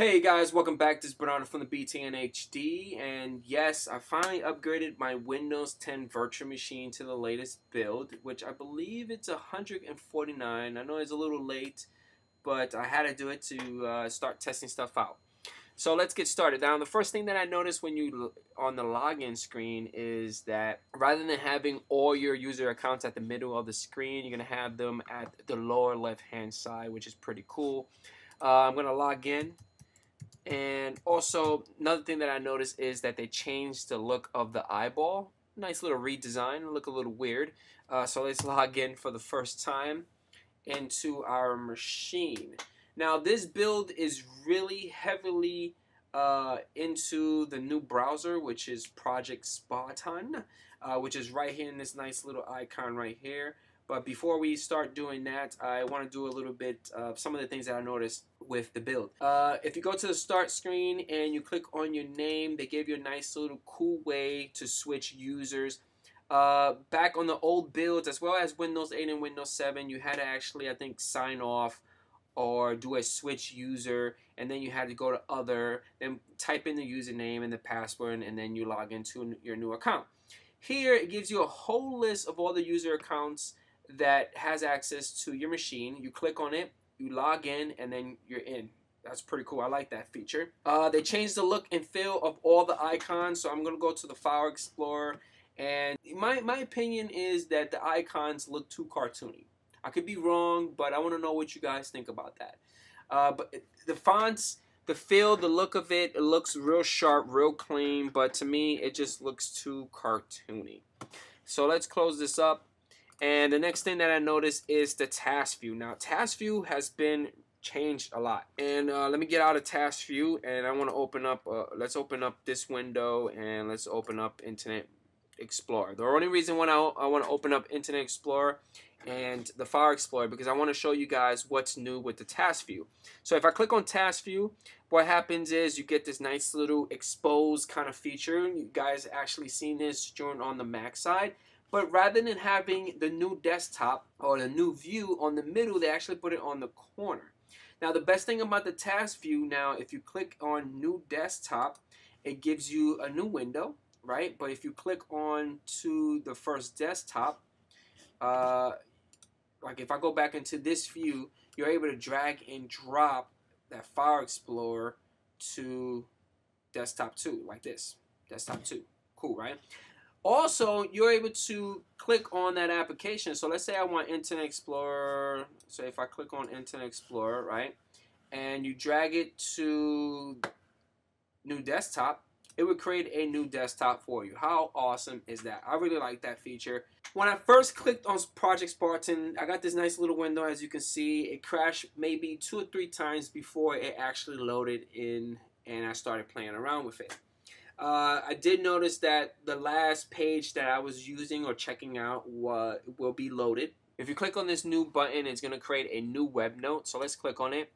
Hey guys, welcome back. This is Bernardo from the BTN HD, and yes, I finally upgraded my Windows 10 virtual machine to the latest build, which I believe it's 149. I know it's a little late, but I had to do it to uh, start testing stuff out. So let's get started. Now, the first thing that I noticed when you on the login screen is that rather than having all your user accounts at the middle of the screen, you're gonna have them at the lower left-hand side, which is pretty cool. Uh, I'm gonna log in and also, another thing that I noticed is that they changed the look of the eyeball. Nice little redesign, look a little weird. Uh, so let's log in for the first time into our machine. Now this build is really heavily uh, into the new browser, which is Project Spartan, uh, which is right here in this nice little icon right here. But before we start doing that, I want to do a little bit of some of the things that I noticed with the build. Uh, if you go to the start screen and you click on your name, they gave you a nice little cool way to switch users. Uh, back on the old builds, as well as Windows 8 and Windows 7, you had to actually, I think, sign off or do a switch user and then you had to go to other then type in the username and the password and then you log into your new account here it gives you a whole list of all the user accounts that has access to your machine. You click on it, you log in, and then you're in. That's pretty cool. I like that feature. Uh, they changed the look and feel of all the icons. So I'm going to go to the File Explorer. And my, my opinion is that the icons look too cartoony. I could be wrong, but I want to know what you guys think about that. Uh, but the fonts, the feel, the look of it, it looks real sharp, real clean. But to me, it just looks too cartoony. So let's close this up. And the next thing that I noticed is the task view. Now, task view has been changed a lot. And uh, let me get out of task view and I want to open up, uh, let's open up this window and let's open up Internet Explorer. The only reason why I, I want to open up Internet Explorer and the File Explorer because I want to show you guys what's new with the task view. So if I click on task view, what happens is you get this nice little Exposé kind of feature. You guys actually seen this during on the Mac side. But rather than having the new desktop or the new view on the middle, they actually put it on the corner. Now, the best thing about the task view now, if you click on new desktop, it gives you a new window, right? But if you click on to the first desktop, uh, like if I go back into this view, you're able to drag and drop that File Explorer to desktop 2, like this, desktop 2. Cool, right? Also, you're able to click on that application. So let's say I want Internet Explorer. So if I click on Internet Explorer, right, and you drag it to new desktop, it would create a new desktop for you. How awesome is that? I really like that feature. When I first clicked on Project Spartan, I got this nice little window as you can see. It crashed maybe two or three times before it actually loaded in and I started playing around with it. Uh, I did notice that the last page that I was using or checking out will, be loaded. If you click on this new button, it's going to create a new web note. So let's click on it.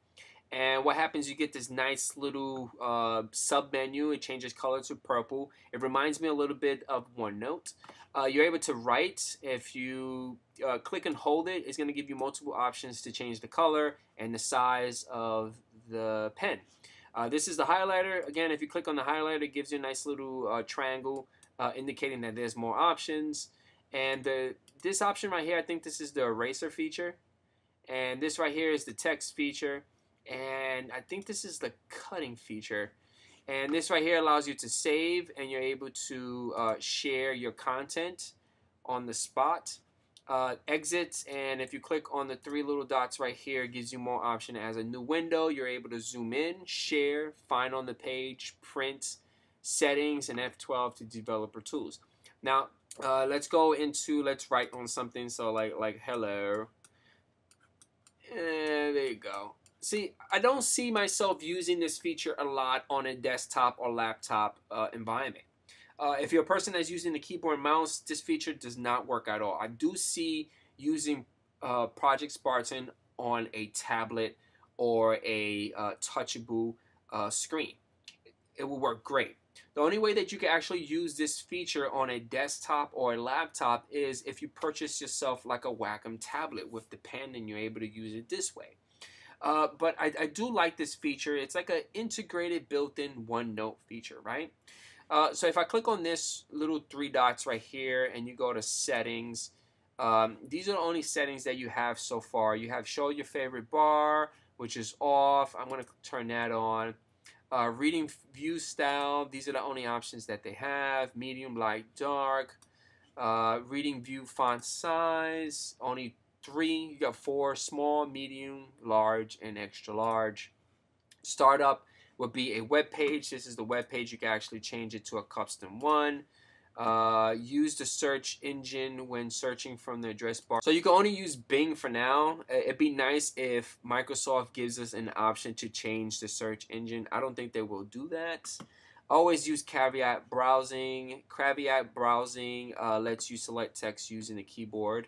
And what happens, you get this nice little uh, sub menu. It changes color to purple. It reminds me a little bit of OneNote. Uh, you're able to write. If you uh, click and hold it, it's going to give you multiple options to change the color and the size of the pen. Uh, this is the highlighter. Again, if you click on the highlighter, it gives you a nice little uh, triangle uh, indicating that there's more options. And the, this option right here, I think this is the eraser feature. And this right here is the text feature. And I think this is the cutting feature. And this right here allows you to save and you're able to uh, share your content on the spot uh, exits and if you click on the three little dots right here it gives you more option as a new window. You're able to zoom in share find on the page print settings and F12 to developer tools. Now uh, let's go into let's write on something. So like like hello. And there you go. See I don't see myself using this feature a lot on a desktop or laptop uh, environment uh, if you're a person that's using the keyboard and mouse, this feature does not work at all. I do see using uh, Project Spartan on a tablet or a uh, touchable uh, screen. It will work great. The only way that you can actually use this feature on a desktop or a laptop is if you purchase yourself like a Wacom tablet with the pen and you're able to use it this way. Uh, but I, I do like this feature. It's like an integrated built-in OneNote feature, right? Uh, so if I click on this little three dots right here and you go to settings, um, these are the only settings that you have so far. You have show your favorite bar, which is off. I'm going to turn that on. Uh, reading view style, these are the only options that they have. Medium, light, dark. Uh, reading view font size, only three. You got four, small, medium, large, and extra large. Startup would be a web page. This is the web page. You can actually change it to a custom one. Uh, use the search engine when searching from the address bar. So you can only use Bing for now. It'd be nice if Microsoft gives us an option to change the search engine. I don't think they will do that. Always use caret browsing. Caret browsing uh, lets you select text using the keyboard.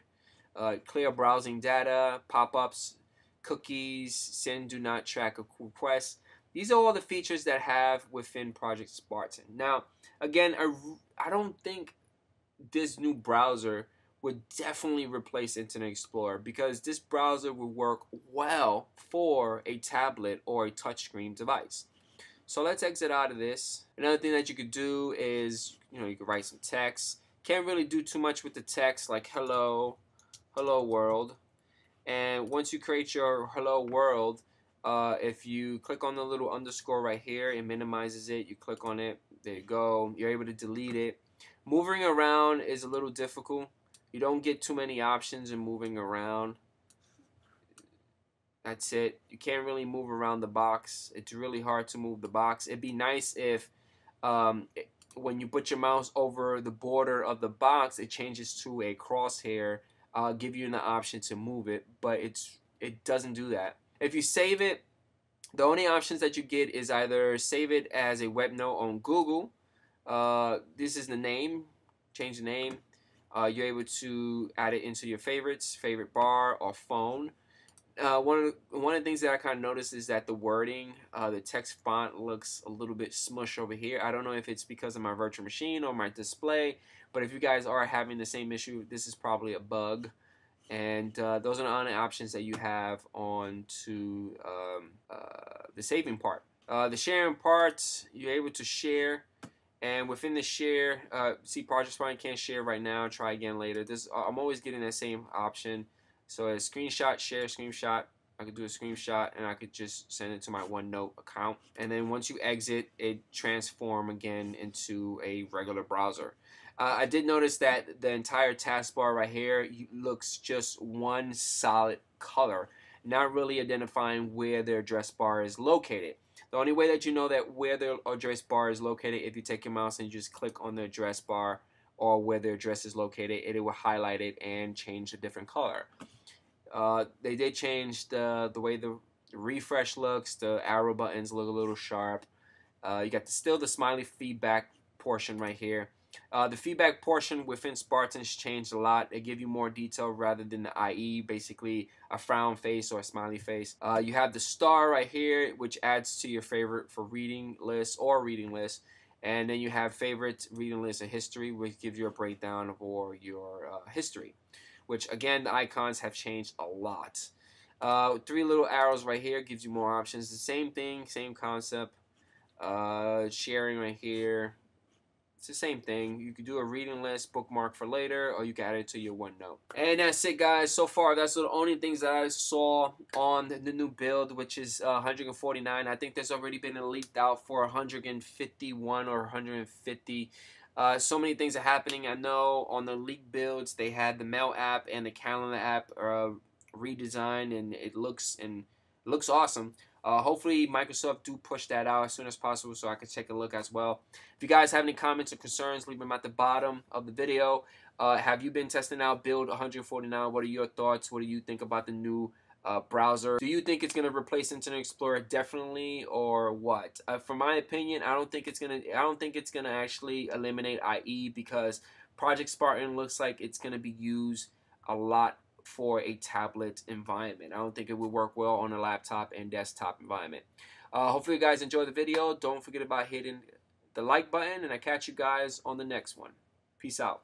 Uh, clear browsing data, pop-ups, cookies, send do not track requests. These are all the features that have within Project Spartan. Now, again, I, I don't think this new browser would definitely replace Internet Explorer because this browser would work well for a tablet or a touchscreen device. So let's exit out of this. Another thing that you could do is, you know, you could write some text. Can't really do too much with the text like hello, hello world. And once you create your hello world, uh, if you click on the little underscore right here, it minimizes it. You click on it, there you go. You're able to delete it. Moving around is a little difficult. You don't get too many options in moving around. That's it. You can't really move around the box. It's really hard to move the box. It'd be nice if um, it, when you put your mouse over the border of the box, it changes to a crosshair. I'll give you an option to move it, but it's it doesn't do that. If you save it, the only options that you get is either save it as a web note on Google. Uh, this is the name. Change the name. Uh, you're able to add it into your favorites, favorite bar, or phone. Uh, one of the, one of the things that I kind of noticed is that the wording, uh, the text font looks a little bit smush over here. I don't know if it's because of my virtual machine or my display, but if you guys are having the same issue, this is probably a bug and uh, those are the only options that you have on to um, uh, the saving part. Uh, the sharing part, you're able to share, and within the share, uh, see Project Spartan can't share right now. Try again later. This I'm always getting that same option. So a screenshot, share, screenshot. I could do a screenshot and I could just send it to my OneNote account. And then once you exit, it transform again into a regular browser. Uh, I did notice that the entire taskbar right here looks just one solid color, not really identifying where the address bar is located. The only way that you know that where the address bar is located if you take your mouse and you just click on the address bar or where the address is located, it will highlight it and change a different color. Uh, they did change the, the way the refresh looks. The arrow buttons look a little sharp. Uh, you got the, still the smiley feedback portion right here. Uh, the feedback portion within Spartans changed a lot. They give you more detail rather than the IE, basically a frown face or a smiley face. Uh, you have the star right here, which adds to your favorite for reading list or reading list. And then you have favorite reading list and history, which gives you a breakdown for your uh, history. Which again, the icons have changed a lot. Uh, three little arrows right here gives you more options. The same thing, same concept. Uh, sharing right here, it's the same thing. You could do a reading list, bookmark for later, or you can add it to your OneNote. And that's it, guys. So far, that's the only things that I saw on the new build, which is uh, 149. I think there's already been a leaked out for 151 or 150. Uh, so many things are happening. I know on the leak builds, they had the mail app and the calendar app uh, redesigned, and it looks and looks awesome. Uh, hopefully, Microsoft do push that out as soon as possible so I can take a look as well. If you guys have any comments or concerns, leave them at the bottom of the video. Uh, have you been testing out Build 149? What are your thoughts? What do you think about the new uh, browser? Do you think it's going to replace Internet Explorer definitely, or what? Uh, from my opinion, I don't think it's gonna. I don't think it's gonna actually eliminate IE because Project Spartan looks like it's going to be used a lot for a tablet environment. I don't think it would work well on a laptop and desktop environment. Uh, hopefully you guys enjoyed the video. Don't forget about hitting the like button and I catch you guys on the next one. Peace out.